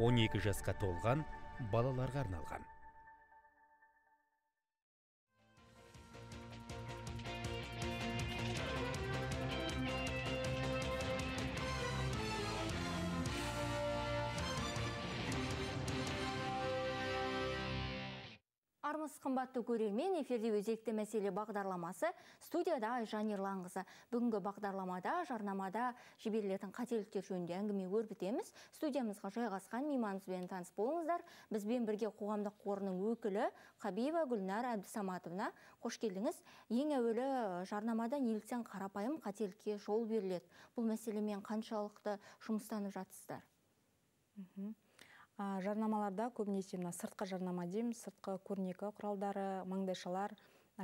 12 жасқа толған балаларға арналған. Қымбатты көрермен эфирде өзекті мәселе бағдарламасы студияда айжан ерланқызы. Бүгінгі бағдарламада жарнамада жіберілетін қателіктер жөнінде әңгіме өрбітеміз. Студиямызға жайғасқан мейманымызбен таныс болыңыздар. Бізбен бірге қоғамдық қорының өкілі қабиева гүлнар әбдісаматовна. Қош келдіңіз. Ең әуелі жарнамада неліктен қарапайым қателікке жол беріледі. Бұл мәселемен қаншалықты жұмыстанып жатсыздар? Жарнамаларда көбінесе мына сыртқы жарнама дейміз сыртқы көрнекі құралдары маңдайшалар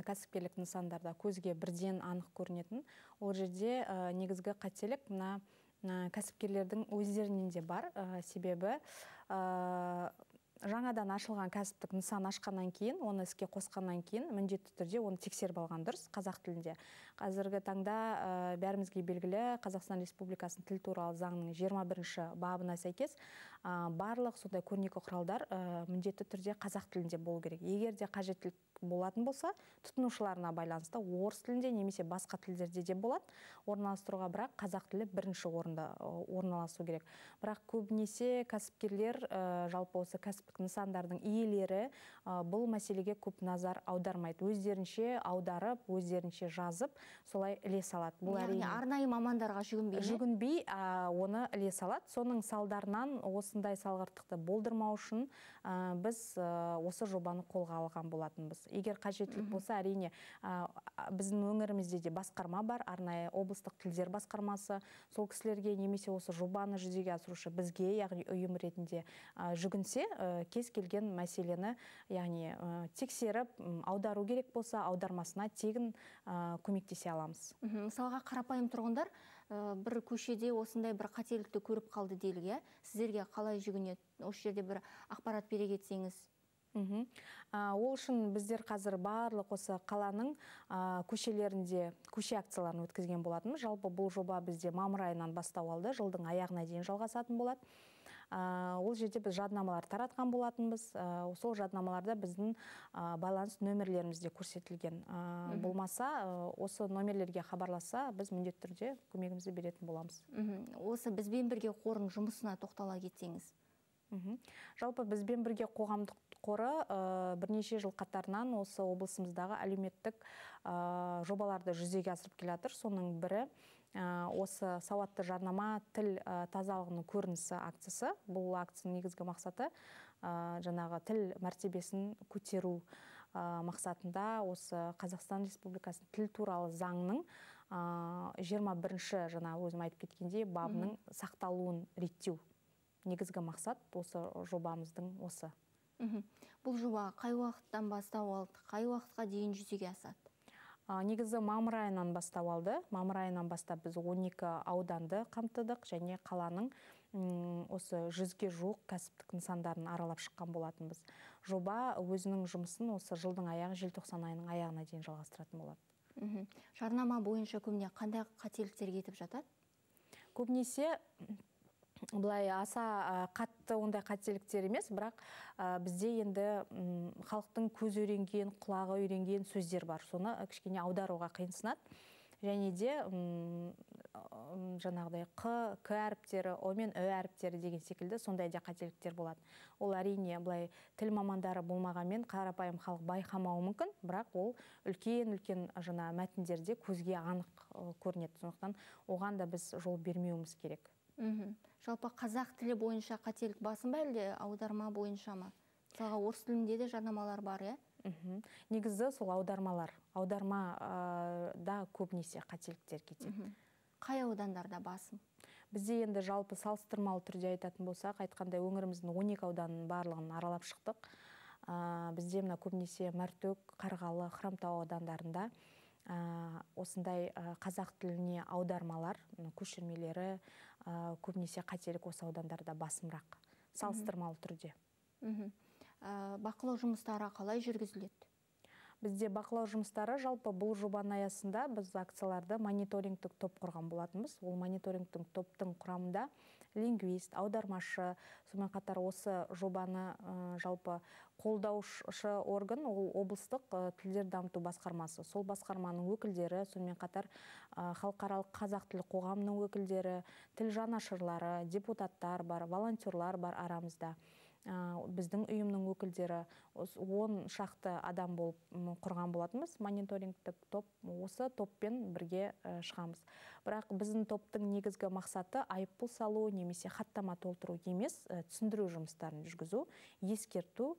кәсіпкерлік нысандарда көзге бірден анық көрінетін. Ол жерде негізгі қателік мына кәсіпкерлердің өздерінен де бар себебі жаңадан ашылған кәсіптік нысан ашқаннан кейін оны іске қосқаннан кейін міндетті түрде оны тексеріп алған дұрыс қазақ тілінде. Қазіргі таңда бәрімізге белгілі қазақстан республикасының тіл туралы заңның жиырма бірінші бабына сәйкес барлық сондай көрнекі құралдар міндетті түрде қазақ тілінде болу керек. Егер де қажеттілік болатын болса тұтынушыларына байланысты орыс тілінде немесе басқа тілдерде де болады орналастыруға бірақ қазақ тілі бірінші орында орналасу керек. Бірақ көбінесе кәсіпкерлер жалпы осы кәсіптік нысандардың иелері бұл мәселеге көп назар аудармайды. Өздерінше аударып өздерінше жазып солай іле салады. Бұл әрине арнайы мамандарға жүгінбей жүгінбей оны іле салады. Соның салдарынан осындай салғырттықты болдырмау үшін біз осы жобаны қолға алған болатынбыз. Егер қажеттілік болса әрине біздің өңірімізде де басқарма бар арнайы облыстық тілдер басқармасы. Сол кісілерге немесе осы жобаны жүзеге асырушы бізге яғни ұйым ретінде жүгінсе кез келген мәселені яғни тексеріп аудару керек болса аудармасына тегін көмектесе аламыз. Мысалға қарапайым тұрғындар бір көшеде осындай бір қателікті көріп қалды делік иә сіздерге қалай жүгінеді осы жерде бір ақпарат бере кетсеңіз. Ол үшін біздер қазір барлық осы қаланың көшелерінде көше акцияларын өткізген болатынбыз. Жалпы бұл жоба бізде мамыр айынан бастау алды. Жылдың аяғына дейін жалғасатын болады. Ол жерде біз жаднамалар таратқан болатынбыз. Сол жаднамаларда біздің байланыс нөмірлеріміз де көрсетілген болмаса осы номерлерге хабарласса біз міндетті түрде көмегімізді беретін боламыз. Осы бізбен бірге қорының жұмысына тоқтала кетсеңіз? Жалпы бізбен бірге қоғамдық қоры бірнеше жыл қатарынан осы облысымыздағы әлеуметтік жобаларды жүзеге асырып келе жатыр соның бірі осы сауатты жарнама тіл тазалығының көрінісі акциясы. Бұл акцияның негізгі мақсаты жаңағы тіл мәртебесін көтеру мақсатында осы қазақстан республикасының тіл туралы заңның жиырма бірінші жаңа өзім айтып кеткендей бабының сақталуын реттеу негізгі мақсат осы жобамыздың осы. Бұл жоба қай уақыттан бастау алды? Қай уақытқа дейін жүзеге асады? Негізі мамыр айынан бастау алды. Мамыр айынан бастап біз 12 ауданды қамтыдық және қаланың осы жүзге жуық кәсіптік нысандарын аралап шыққан болатынбыз. Жоба өзінің жұмысын осы жылдың аяғы желтоқсан айының аяғына дейін жалғастыратын болады. Жарнама бойынша көбіне қандай қателіктер кетіп жатады? Көбінесе былай аса қатты ондай қателіктер емес бірақ бізде енді халықтың көзі үйренген құлағы үйренген сөздер бар. Соны кішкене аударуға қиынсынады және де жаңағыдай қ к әріптері о мен ү әріптері деген секілді сондай да қателіктер болады. Ол әрине былай тіл мамандары болмағанмен қарапайым халық байқамауы мүмкін бірақ ол үлкен үлкен жаңа мәтіндерде көзге анық көрінеді. Сондықтан оған да біз жол бермеуіміз керек. Жалпы қазақ тілі бойынша қателік басым ба әлде аударма бойынша ма? Мысалға орыс тілінде де жарнамалар бар иә? Негізі сол аудармалар аудармада көбінесе қателіктер кетеді. Қай аудандарда басым? Бізде енді жалпы салыстырмалы түрде айтатын болсақ айтқандай өңіріміздің 12 ауданының барлығын аралап шықтық. Бізде мына көбінесе мәртөк қарғалы хромтау аудандарында осындай қазақ тіліне аудармалар көшірмелері көбінесе қателік осы аудандарда басымырақ салыстырмалы түрде. Бақылау жұмыстары қалай жүргізіледі? Бізде бақылау жұмыстары жалпы бұл жобаның аясында біз акцияларды мониторингтік топ құрған болатынбыз. Ол мониторингтік топтың құрамында лингвист аудармашы сонымен қатар осы жобаны ә, жалпы қолдаушы орган ол облыстық ә, тілдер дамыту басқармасы. Сол басқарманың өкілдері сонымен қатар ә, халықаралық қазақ тілі қоғамының өкілдері тіл жанашырлары депутаттар бар волонтерлар бар арамызда. Біздің ұйымның өкілдері он шақты адам болып құрған болатынбыз. Мониторингтік топ осы топпен бірге шығамыз. Бірақ біздің топтың негізгі мақсаты айыппұл салу немесе хаттама толтыру емес түсіндіру жұмыстарын жүргізу ескерту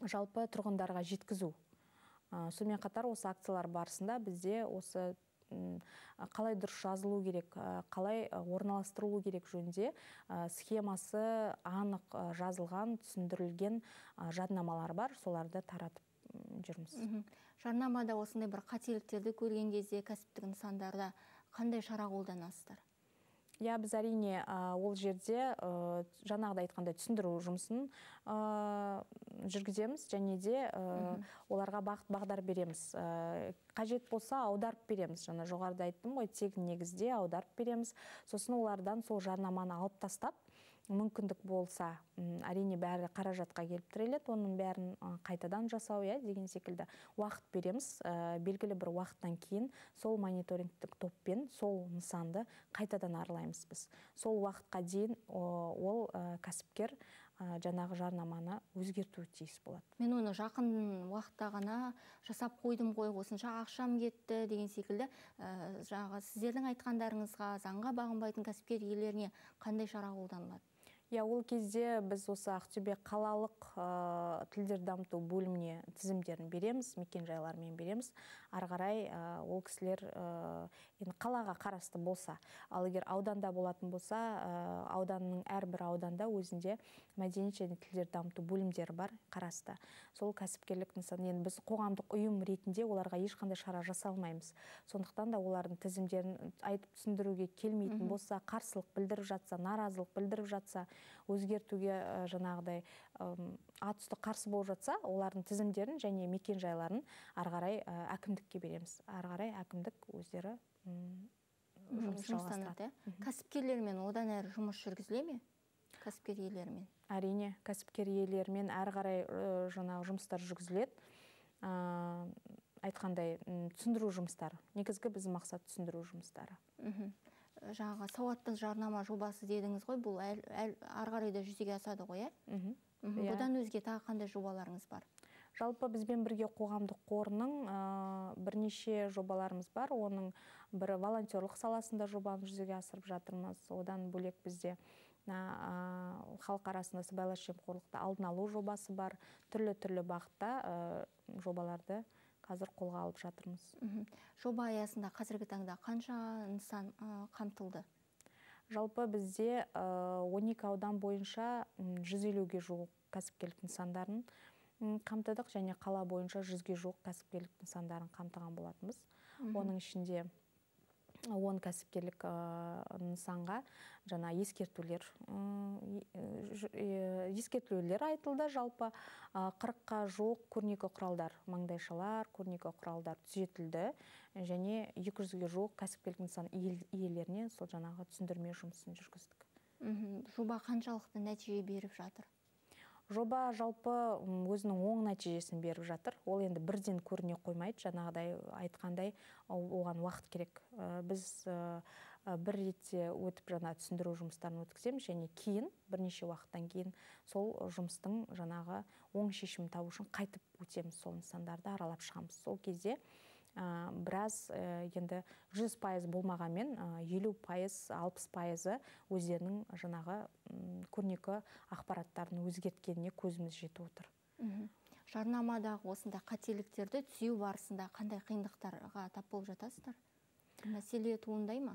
жалпы тұрғындарға жеткізу. Сонымен қатар осы акциялар барысында бізде осы қалай дұрыс жазылу керек қалай орналастырылу керек жөнінде схемасы анық жазылған түсіндірілген жаднамалар бар. Соларды таратып жүрміз. Жарнамада осындай бір қателіктерді көрген кезде кәсіптік нысандарда қандай шара қолданасыздар? Иә біз әрине ол жерде жаңағыдай айтқандай түсіндіру жұмысын жүргіземіз және де оларға бағыт бағдар береміз. Қажет болса аударып береміз. Жаңа жоғарыда айттым ғой тегін негізде аударып береміз. Сосын олардан сол жарнаманы алып тастап мүмкіндік болса әрине бәрі қаражатқа келіп тіреледі оның бәрін қайтадан жасау иә деген секілді. Уақыт береміз белгілі бір уақыттан кейін сол мониторингтік топпен сол нысанды қайтадан аралаймыз біз. Сол уақытқа дейін ол кәсіпкер жаңағы жарнаманы өзгертуі тиіс болады. Мен оны жақын уақытта ғана жасап қойдым ғой осынша ақшам кетті деген секілді. Ә, жаңағы сіздердің айтқандарыңызға заңға бағынбайтын кәсіпкер иелеріне қандай шара қолданылады? Иә ол кезде біз осы ақтөбе қалалық ә, тілдер дамыту бөліміне тізімдерін береміз мекенжайлармен береміз. Ары қарай ә, ол кісілер ә, енді қалаға қарасты болса ал егер ауданда болатын болса ауданның әрбір ауданда өзінде мәдениет және тілдер дамыту бөлімдері бар қарасты. Сол кәсіпкерлік нысан енді біз қоғамдық ұйым ретінде оларға ешқандай шара жасалмаймыз. Сондықтан да олардың тізімдерін айтып түсіндіруге келмейтін болса қарсылық білдіріп жатса наразылық білдіріп жатса өзгертуге жаңағыдай ат үсті қарсы болып жатса олардың тізімдерін және мекен жайларын ары қарай әкімдікке береміз. Ары қарай әкімдік өздері жұмыстанады иә кәсіпкерлермен одан әрі жұмыс жүргізіле ме? Кәсіпкер иелерімен? Әрине кәсіпкер иелерімен әрі қарай жаңағы жұмыстар жүргізіледі. Айтқандай түсіндіру жұмыстары. Негізгі біздің мақсат түсіндіру жұмыстары. Жаңағы сауатты жарнама жобасы дедіңіз ғой бұл әл, әл, ары қарай да жүзеге асады ғой иә? Бұдан өзге тағы қандай жобаларыңыз бар? Жалпы бізбен бірге қоғамдық қорының ә, бірнеше жобаларымыз бар. Оның бірі волонтерлық саласында жобаны жүзеге асырып жатырмыз. Одан бөлек бізде халық арасында сыбайлас жемқорлықты алдын алу жобасы бар. Түрлі түрлі бағытта жобаларды қазір қолға алып жатырмыз. Жоба аясында қазіргі таңда қанша нысан қамтылды? Жалпы бізде 12 аудан бойынша 150-ге жуық кәсіпкерлік нысандарын қамтыдық және қала бойынша жүзге жуық кәсіпкерлік нысандарын қамтыған болатынбыз. Оның ішінде он кәсіпкерлік нысанға жаңа ескертулер ескертулер айтылды жалпы. Қырыққа жуық көрнекі құралдар маңдайшалар көрнекі құралдар түзетілді. Және екі жүзге жуық кәсіпкерлік нысан иелеріне сол жаңағы түсіндірме жұмысын жүргіздік. Жоба қаншалықты нәтиже беріп жатыр? Жоба жалпы өзінің оң нәтижесін беріп жатыр. Ол енді бірден көріне қоймайды. Жаңағыдай айтқандай оған уақыт керек. Біз бір ретте өтіп жаңа түсіндіру жұмыстарын өткіземіз және кейін бірнеше уақыттан кейін сол жұмыстың жаңағы оң шешімін табу үшін қайтып өтеміз сол нысандарды аралап шығамыз. Сол кезде ә, біраз ә, енді жүз пайыз болмағанмен елу пайыз алпыс пайызы өздерінің жаңағы көрнекі ақпараттарын өзгерткеніне көзіміз жетіп отыр. Жарнамадағы осындай қателіктерді түзеу барысында қандай қиындықтарға тап болып жатасыздар? Мәселе туындай ма?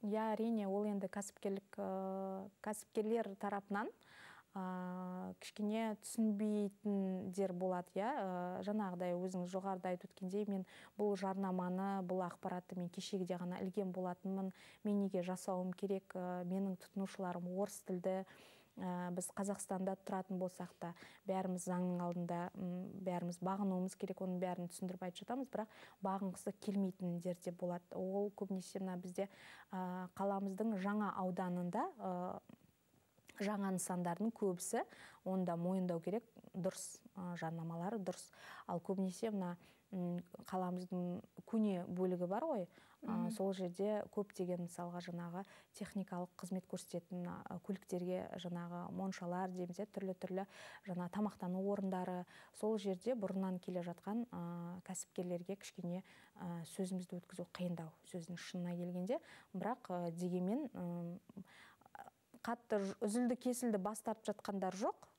Иә әрине ол енді кәсіпкерлік кәсіпкерлер тарапынан кішкене түсінбейтіндер болады иә? Жаңағыдай өзіңіз жоғарыда айтып өткендей мен бұл жарнаманы бұл ақпаратты мен кешегіде ғана ілген болатынмын. Мен неге жасауым керек? Менің тұтынушыларым орыс тілді. Ә, біз қазақстанда тұратын болсақ та бәріміз заңның алдында бәріміз бағынуымыз керек оның бәрін түсіндіріп айтып жатамыз. Бірақ бағынғысы келмейтіндер де болады. Ол көбінесе мына бізде ә, қаламыздың жаңа ауданында ә, жаңа нысандардың көбісі оны да мойындау керек дұрыс ә, жарнамалары дұрыс. Ал көбінесе мына қаламыздың көне бөлігі бар ғой. Сол жерде көптеген мысалға жаңағы техникалық қызмет көрсететін көліктерге жаңағы моншалар дейміз иә түрлі түрлі жаңа тамақтану орындары. Сол жерде бұрыннан келе жатқан ә, кәсіпкерлерге кішкене ә, сөзімізді өткізу қиындау сөздің шынына келгенде. Бірақ ә, дегенмен қатты үзілді кесілді бас тартып жатқандар жоқ.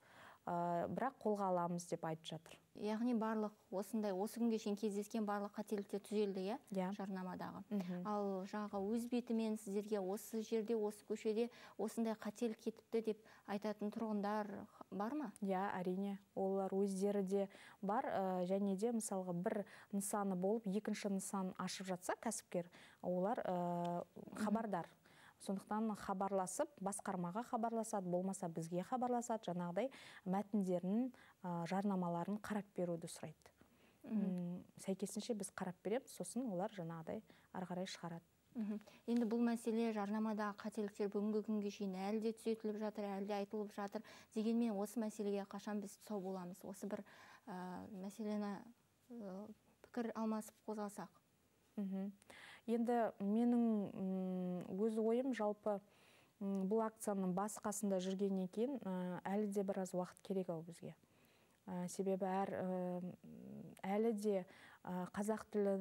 Ә, бірақ қолға аламыз деп айтып жатыр. Яғни барлық осындай осы күнге шейін кездескен барлық қателіктер түзелді иә? Иә. Жарнамадағы. Ал жаңағы өз бетімен сіздерге осы жерде осы көшеде осындай қателік кетіпті деп айтатын тұрғындар бар ма? Иә әрине. Олар өздері де бар. Ә, және де мысалға бір нысаны болып екінші нысан ашып жатса кәсіпкер олар ә, хабардар. Сондықтан хабарласып басқармаға хабарласады болмаса бізге хабарласады жаңағыдай мәтіндерін жарнамаларын қарап беруді сұрайды. Сәйкесінше біз қарап береміз сосын олар жаңағыдай ары қарай шығарады. Енді бұл мәселе жарнамадағы қателіктер бүгінгі күнге шейін әлі де түзетіліп жатыр әлі де айтылып жатыр дегенмен осы мәселеге қашан біз тұсау боламыз? Осы бір ә, мәселені ә, пікір алмасып қозғасақ енді менің өз ойым жалпы бұл акцияның бас қасында жүргеннен кейін әлі де біраз уақыт керек ау бізге. Себебі әр әлі де қазақ тілі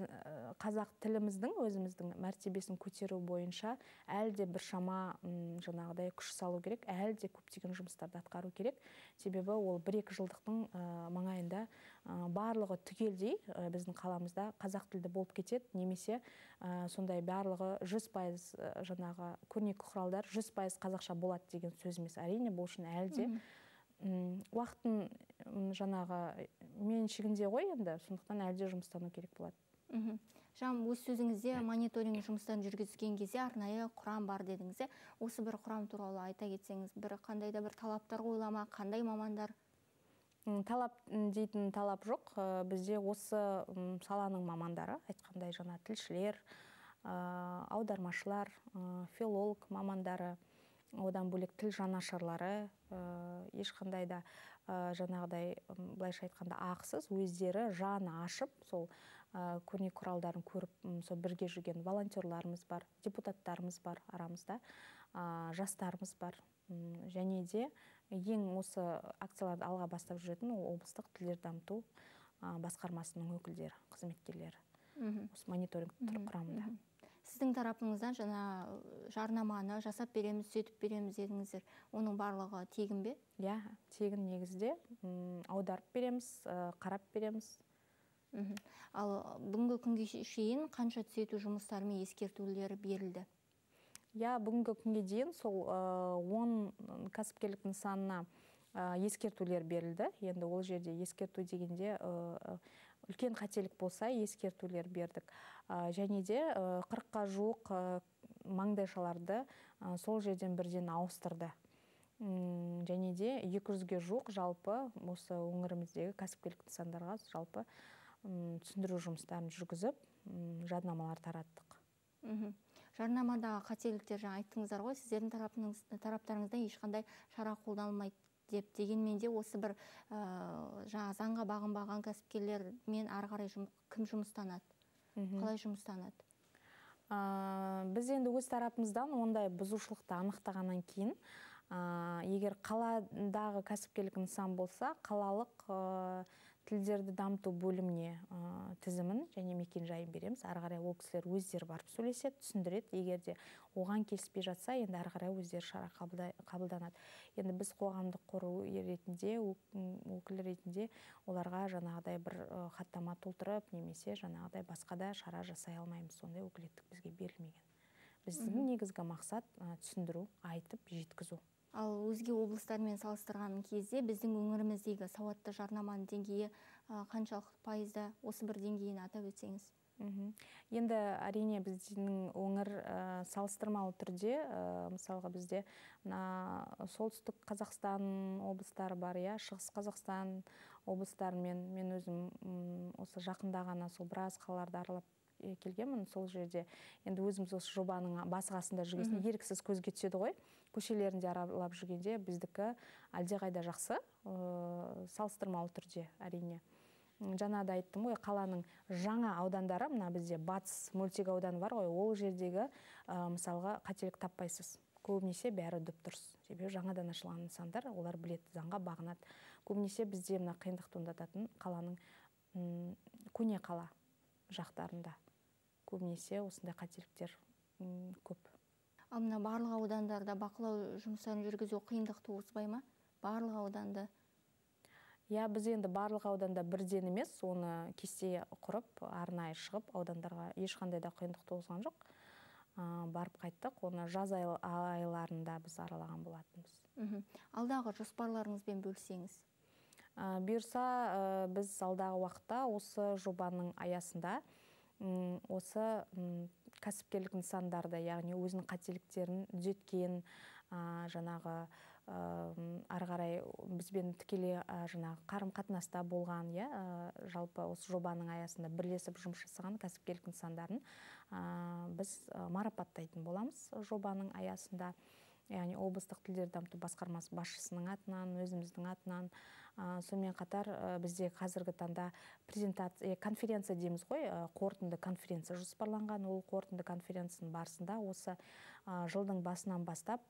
қазақ тіліміздің өзіміздің мәртебесін көтеру бойынша әлі де біршама жаңағыдай күш салу керек әлі де көптеген жұмыстарды атқару керек. Себебі ол бір екі жылдықтың маңайында барлығы түгелдей біздің қаламызда қазақ тілді болып кетеді. Немесе сондай барлығы жүз пайыз жаңағы көрнекі құралдар жүз пайыз қазақша болады деген сөз емес. Әрине бұл үшін әлі де уақыттың жаңағы меншігінде ғой енді сондықтан әлі де жұмыстану керек болады. Мхм. Жаңа өз сөзіңізде мониторинг жұмыстарын жүргізген кезде арнайы құрам бар дедіңіз иә осы бір құрам туралы айта кетсеңіз бір қандай да бір талаптар қойыла ма қандай мамандар? Талап дейтін талап жоқ. Бізде осы саланың мамандары айтқандай жаңа тілшілер аудармашылар филолог мамандары одан бөлек тіл жанашырлары ешқандай да жаңағыдай былайша айтқанда ақысыз өздері жаны ашып сол көрнекі құралдарын көріп сол бірге жүрген волонтерларымыз бар депутаттарымыз бар арамызда жастарымыз бар. Және де ең осы акцияларды алға бастап жүретін облыстық тілдер дамыту басқармасының өкілдері қызметкерлері. Осы мониторинг құрамында. Сіздің тарапыңыздан жаңа жарнаманы жасап береміз сөйтіп береміз дедіңіздер. Оның барлығы тегін бе? Иә тегін негізде. Аударып береміз қарап береміз. Ал бүгінгі күнге шейін қанша түзету жұмыстары мен ескертулер берілді? Иә бүгінгі күнге дейін сол он кәсіпкерлік нысанына ескертулер берілді. Енді ол жерде ескерту дегенде үлкен қателік болса ескертулер бердік. Және де қырыққа жуық маңдайшаларды сол жерден бірден ауыстырды. Және де 200-ге жуық жалпы осы өңіріміздегі кәсіпкерлік нысандарға жалпы түсіндіру жұмыстарын жүргізіп жаднамалар тараттық жарнамадағы қателіктер жаңа айттыңыздар ғой. Сіздердің тараптарыңыздан ешқандай шара қолданылмайды деп дегенмен де осы бір ә, жаңа заңға бағынбаған кәсіпкерлермен ары қарай кім жұмыстанады? Қалай жұмыстанады? Ә, біз енді өз тарапымыздан ондай бұзушылықты анықтағаннан кейін ә, егер қаладағы кәсіпкерлік нысан болса қалалық тілдерді дамыту бөліміне тізімін және мекен жайын береміз. Ары қарай ол кісілер өздері барып сөйлеседі түсіндіреді. Егер де оған келіспей жатса енді ары қарай өздері шара қабылданады. Енді біз қоғамдық қор ретінде өкіл ретінде оларға жаңағыдай бір хаттама толтырып немесе жаңағыдай басқа да шара жасай алмаймыз. Сондай өкілеттік бізге берілмеген. Біздің негізгі мақсат түсіндіру айтып жеткізу. Ал өзге облыстармен салыстырған кезде біздің өңіріміздегі сауатты жарнаманың деңгейі қаншалықты пайызда осы бір деңгейін атап өтсеңіз. Мхм енді әрине біздің өңір ә, салыстырмалы түрде ә, мысалға бізде мына солтүстік қазақстан облыстары бар иә шығыс қазақстан облыстарымен мен өзім осы жақында ғана сол біраз қалаларды аралап келгенмін сол жерде. Енді өзіміз осы жобаның басы қасында жүрген еріксіз көзге түседі ғой. Көшелерінде аралап жүргенде біздікі әлдеқайда жақсы ә, салыстырмалы түрде әрине. Жаңа да айттым ғой қаланың жаңа аудандары мына бізде батыс мөлтек ауданы бар ғой ол жердегі ә, мысалға қателік таппайсыз. Көбінесе бәрі дұп дұрыс себебі жаңадан ашылған нысандар олар біледі заңға бағынады. Көбінесе бізде мына қиындық туындататын қаланың көне қала жақтарында. Көбінесе осындай қателіктер көп. Ал мына барлық аудандарда бақылау жұмыстарын жүргізу қиындық туғызбай ма? Барлық ауданды. Иә біз енді барлық ауданда бірден емес оны кесте құрып арнайы шығып аудандарға ешқандай да қиындық туғызған жоқ. Ә, барып қайттық оны жаз айларында біз аралаған болатынбыз. Алдағы жоспарларыңызбен бөліссеңіз ә, бұйырса ә, біз алдағы уақытта осы жобаның аясында осы кәсіпкерлік нысандарды яғни өзінің қателіктерін түзеткен жаңағы ары қарай бізбен тікелей жаңағы қарым қатынаста болған иә жалпы осы жобаның аясында бірлесіп жұмыс жасаған кәсіпкерлік нысандарын біз марапаттайтын боламыз жобаның аясында. Яғни облыстық тілдерді дамыту басқармасы басшысының атынан өзіміздің атынан ә, сонымен қатар бізде қазіргі таңда презентация конференция дейміз ғой. Қорытынды конференция жоспарланған. Ол қорытынды конференцияның барысында осы жылдың басынан бастап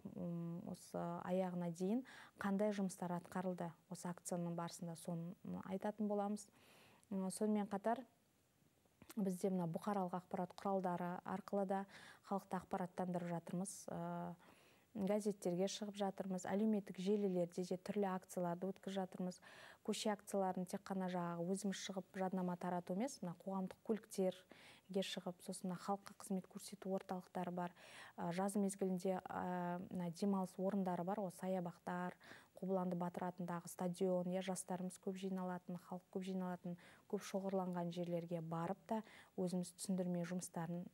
осы аяғына дейін қандай жұмыстар атқарылды осы акцияның барысында соны айтатын боламыз. Сонымен қатар бізде мына бұқаралық ақпарат құралдары арқылы да халықты ақпараттандырып жатырмыз. Газеттерге шығып жатырмыз әлеуметтік желілерде де түрлі акцияларды өткізіп жатырмыз. Көше акцияларын тек қана жаңағы өзіміз шығып жаднама тарату емес мына қоғамдық көліктерге шығып сосын мына халыққа қызмет көрсету орталықтары бар жаз мезгілінде мына демалыс орындары бар ғой саябақтар қобыланды батыр атындағы стадион иә жастарымыз көп жиналатын халық көп жиналатын көп шоғырланған жерлерге барып та өзіміз түсіндірме жұмыстарын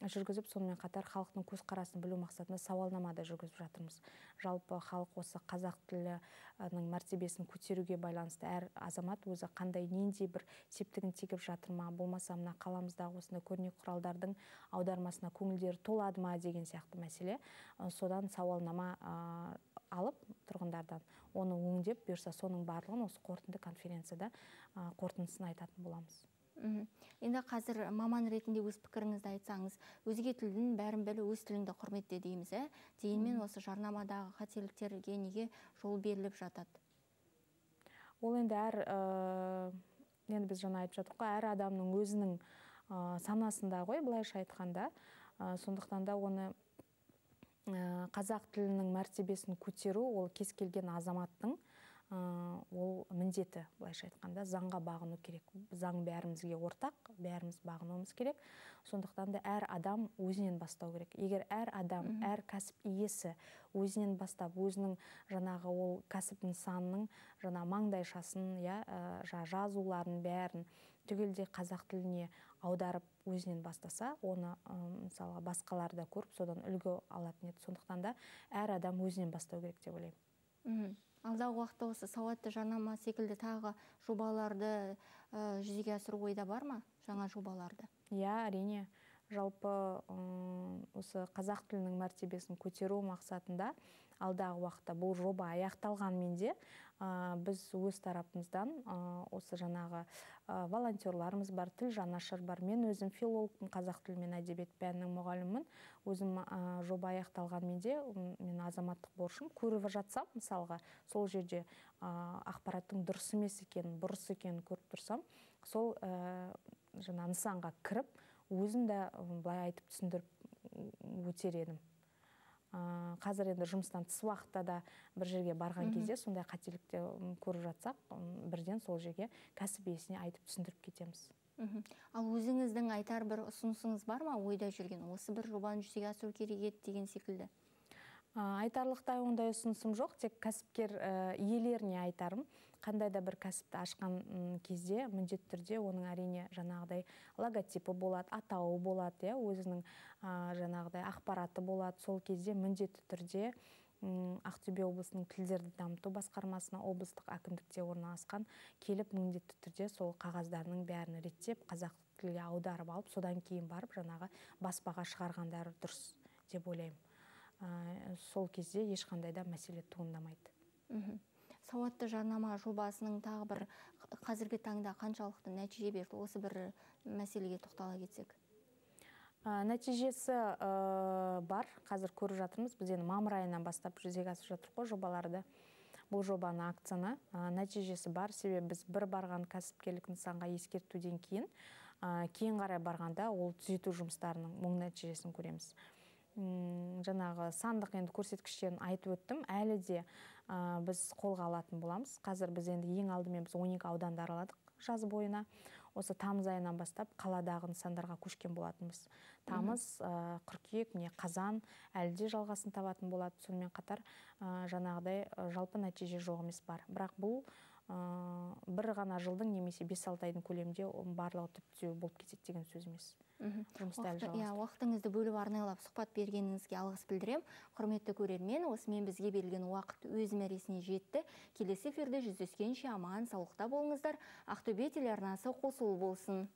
жүргізіп сонымен қатар халықтың көзқарасын білу мақсатында сауалнама да жүргізіп жатырмыз. Жалпы халық осы қазақ тілінің мәртебесін көтеруге байланысты әр азамат өзі қандай нендей бір септігін тигізіп жатыр ма болмаса мына қаламыздағы осындай көрнекі құралдардың аудармасына көңілдері толады ма деген сияқты мәселе. Содан сауалнама алып тұрғындардан оны өңдеп бұйырса соның барлығын осы қорытынды конференцияда қорытындысын айтатын боламыз. Енді қазір маман ретінде өз пікіріңізді айтсаңыз өзге тілдің бәрін білу өз тіліңді құрметте дейміз ә? Дегенмен осы жарнамадағы қателіктерге неге жол беріліп жатады? Ол енді әр енді біз жаңа айтып жаттық қой әр адамның өзінің санасында ғой былайша айтқанда. Сондықтан да оны қазақ тілінің мәртебесін көтеру ол кез келген азаматтың ол міндеті былайша айтқанда заңға бағыну керек. Заң бәрімізге ортақ бәріміз бағынуымыз керек. Сондықтан да әр адам өзінен бастау керек. Егер әр адам әр кәсіп иесі өзінен бастап өзінің жаңағы ол кәсіп нысанының жаңа маңдайшасын иә жазуларын бәрін түгелдей қазақ тіліне аударып өзінен бастаса оны мысалға басқалар да көріп содан үлгі алатын еді. Сондықтан да әр адам өзінен бастау керек деп ойлаймын. Алдағы уақытта осы сауатты жарнама секілді тағы жобаларды ә, жүзеге асыру ойда бар ма? Жаңа жобаларды. Иә әрине. Жалпы осы қазақ тілінің мәртебесін көтеру мақсатында алдағы уақытта бұл жоба аяқталғанмен де біз өз тарапымыздан осы жаңағы волонтерларымыз бар тіл жанашыр бар. Мен өзім филологпын қазақ тілі мен әдебиет пәнінің мұғалімімін. Өзім жоба аяқталғанмен де мен азаматтық борышым көріп жатсам мысалға сол жерде ақпараттың дұрыс емес екенін бұрыс екенін көріп тұрсам сол жаңа нысанға кіріп өзім де былай айтып түсіндіріп өтер едім. Қазір енді жұмыстан тыс уақытта да бір жерге барған кезде сондай қателікті көріп жатсақ бірден сол жерге кәсіп иесіне айтып түсіндіріп кетеміз. Ал өзіңіздің айтар бір ұсынысыңыз бар ма? Ойда жүрген осы бір жобаны жүзеге асыру керек еді деген секілді. Айтарлықтай ондай ұсынысым жоқ тек кәсіпкер иелеріне айтарым. Қандай да бір кәсіпті ашқан кезде міндетті түрде оның әрине жаңағыдай логотипі болады атауы болады иә өзінің жаңағыдай ақпараты болады. Сол кезде міндетті түрде ақтөбе облысының тілдерді дамыту басқармасына облыстық әкімдікте орналасқан келіп міндетті түрде сол қағаздарының бәрін реттеп қазақ тілге аударып алып содан кейін барып жаңағы баспаға шығарғандары дұрыс деп ойлаймын. Сол кезде ешқандай да мәселе туындамайды. Сауатты жарнама жобасының тағы бір қазіргі таңда қаншалықты нәтиже берді? Осы бір мәселеге тоқтала кетсек. Нәтижесі бар. Қазір көріп жатырмыз. Біз енді мамыр айынан бастап жүзеге асып жатырмыз қой жобаларды. Бұл жобаның акцияны. Нәтижесі бар. Себебі біз бір барған кәсіпкерлік нысанға ескертуден кейін кейін қарай барғанда ол түзету жұмыстарының оң нәтижесін көреміз. Жаңағы сандық енді көрсеткіштерін айтып өттім. Әлі де біз қолға алатын боламыз. Қазір біз енді ең алдымен біз 12 ауданды араладық жаз бойына. Осы тамыз айынан бастап қаладағы нысандарға көшкен болатынбыз. Тамыз қыркүйек міне қазан әлі де жалғасын табатын болады. Сонымен қатар жаңағыдай жалпы нәтиже жоқ емес бар. Бірақ бұл бір ғана жылдың немесе бес алты айдың көлемінде барлығы түп түзеу болып кетеді деген сөз емес. Иә уақытыңызды бөліп арнайлап сұхбат бергеніңізге алғыс білдіремін. Құрметті көрермен осымен бізге берілген уақыт өз мәресіне жетті. Келесі эфирде жүздескенше аман саулықта болыңыздар. Ақтөбе телеарнасы қосулы болсын.